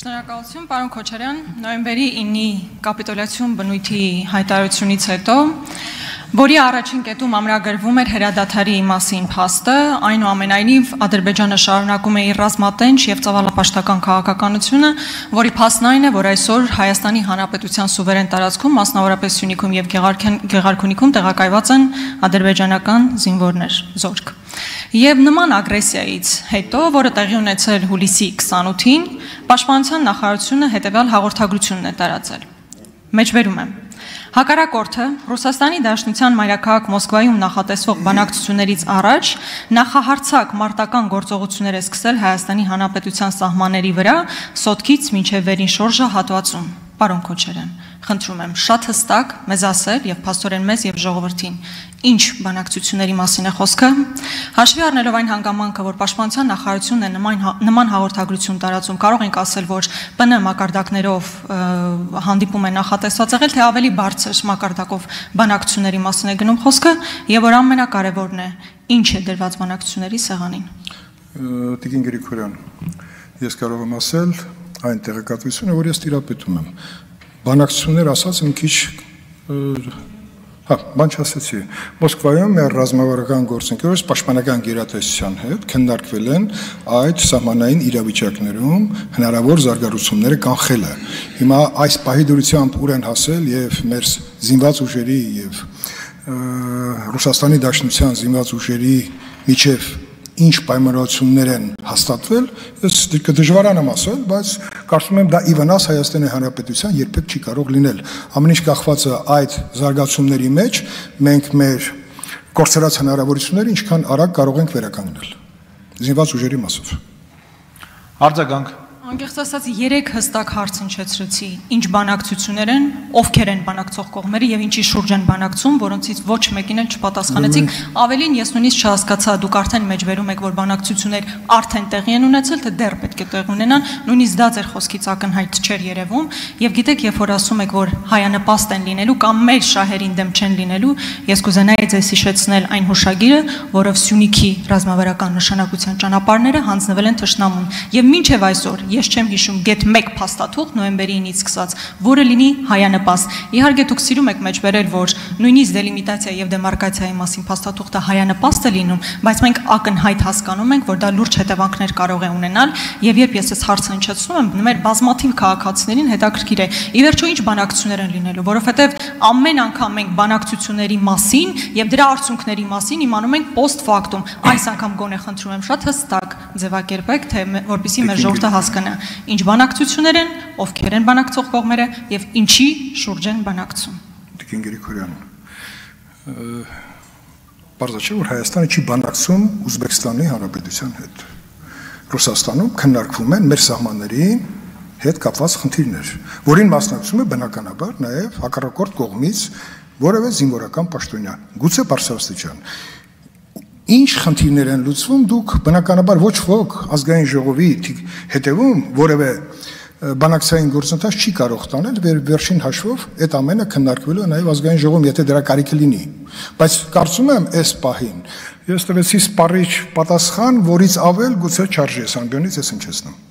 Շնորհակալություն, պարոն Քոչարյան։ Նոյեմբերի 9-ի կապիտուլյացիոն բնույթի հայտարարությունից հետո, որի առաջին կետում ամրագրվում էր հրադադարի մասին փաստը, այնուամենայնիվ Ադրբեջանը շարունակում է իր ռազմատենչ եւ ծավալապաշտական քաղաքականությունը, որի փաստն այն է, որ այսօր Հայաստանի Հանրապետության սուվերեն տարածքում, մասնավորապես Սյունիքում եւ Գեղարքունիքում տեղակայված են ադրբեջանական զինվորներ, զորք։ Եվ նման ագրեսիայից հետո, որը տեղի ունեցել հուլիսի 28-ին, Պաշտպանության նախարարությունը հետևյալ հաղորդագրությունն է տարածել։ Մեջբերում եմ։ Հակառակորդը Ռուսաստանի Դաշնության մայրաքաղաք Մոսկվայում նախատեսվող բանակցություններից առաջ նախահարցակ մարտական գործողություններ է սկսել Հայաստանի Հանրապետության սահմանների վրա Սոտքից մինչև Վերին շորժը հատվածում։ Պարոն Քոչարյան, խնդրում եմ շատ հստակ մեզ ասել եւ փաստորեն մեզ եւ ժողովրդին ինչ բանակցությունների մասին է խոսքը հաշվի առնելով այն հանգամանքը որ պաշտպանության նախարարությունն է նման նման հաղորդագրություն տարածում կարող ենք ասել որ ՊՆ մակարդակներով հանդիպում է նախատեսված եղել թե ավելի բարձր մակարդակով բանակցությունների մասին է գնում խոսքը եւ որ ամենակարևորն է ինչ է դրված բանակցությունների սեղանին Տիկին Գրիգորյան ես կարող եմ ասել այն տեղեկատվությունը, որ ես տիրապետում եմ։ Բանակցություններ ասած մի քիչ հա, բան չասեցի։ Մոսկվայում մեր ռազմավարական գործընկերոջ պաշտպանական գերատեսչության հետ քննարկվել են այդ սահմանային իրավիճակներում հնարավոր զարգացումները կանխելը։ Հիմա այս պահի դուրսությամբ ուր են հասել եւ մեր զինված ուժերի եւ Ռուսաստանի Դաշնության զինված ուժերի միջև ինչ պայմանավորություններ են հաստատվել, ես կդժվարանամ ասել, բայց կարծում եմ դա ի վնաս Հայաստանի Հանրապետության երբեք չի կարող լինել։ Ամեն ինչ կախված է այդ զարգացումների մեջ, մենք մեր կորցրած հնարավորությունները ինչքան արագ կարող ենք վերականգնել։ Զինված ուժերի մասով։ Արձագանք Անկեղծ ասած 3 հստակ հարց հնչեցրեցի։ Ինչ բանակցություններ են, ովքեր են բանակցող կողմերը եւ ինչի շուրջ են բանակցում, որոնցից ոչ մեկին էլ չպատասխանեցիք։ Ավելին ես նույնիսկ չհասկացա, դուք արդեն մեջբերում եք, որ բանակցություններ արդեն տեղի են ունեցել, թե դեռ պետք է տեղ ունենան, նույնիսկ դա ձեր խոսքից ակնհայտ չէր երևում։ Եվ գիտեք, երբ որ ասում եք, որ հայանպաստ են լինելու կամ մեր շահերին դեմ չեն լինելու, ես կուզենայի ձեզ հիշեցնել այն հուշագիրը, որով Սյունիքի ռազմավարական նշանակության ճանապարհները հանձնվել են Թշնամուն։ Եվ մինչև այսօր ես չեմ հիշում գետ 1 փաստաթուղթ նոյեմբերի 9-ից սկսած, որը լինի հայանպաստ։ Իհարկե դուք սիրում եք մեջբերել, որ նույնիսկ դելիմիտացիա եւ դեմարկացիայի մասին փաստաթուղթը հայանպաստ է լինում, բայց մենք ակնհայտ հասկանում ենք, որ դա լուրջ հետևանքներ կարող է ունենալ, եւ երբ ես այս հարցը հնչեցնում եմ, մեր բազմաթիվ քաղաքացիներին հետաքրքիր է։ Ի վերջո ինչ բանակցություններ են լինելու, որովհետեւ ամեն անգամ մենք բանակցությունների մասին եւ դրա արդյունքների մասին իմանում ենք post factum։ Այս անգամ գոնե խնդրում եմ շատ հստակ ձևակերպեք, թե որպեսզի մեր ժողովուրդը հասկանա ինչ բանակցություններ են, ովքեր են բանակցող կողմերը եւ ինչի շուրջ են բանակցում։ Տիկին Գրիգորյան Բարձր չէ որ Հայաստանը չի բանակցում Ուզբեկստանի Հանրապետության հետ։ Ռուսաստանում քննարկվում են մեր սահմանների հետ կապված խնդիրներ, որին մասնակցում է բնականաբար նաև հակառակորդ կողմից որևէ զինվորական պաշտոնյա, գուցե բարձրաստիճան ինչ խնդիրներ են լուծվում, դուք բնականաբար ոչ ոք ազգային ժողովի հետևում որևէ բանակցային գործընթաց չի կարող տանել վեր, վերջին հաշվով այդ ամենը քննարկվելու նաև ազգային ժողովում, եթե դրա կարիքը լինի։ Բայց կարծում եմ այս պահին ես տվեցի սպառիչ պատասխան, որից ավել գուցե չարժի այս ամբյոնից ես հնչեցնում։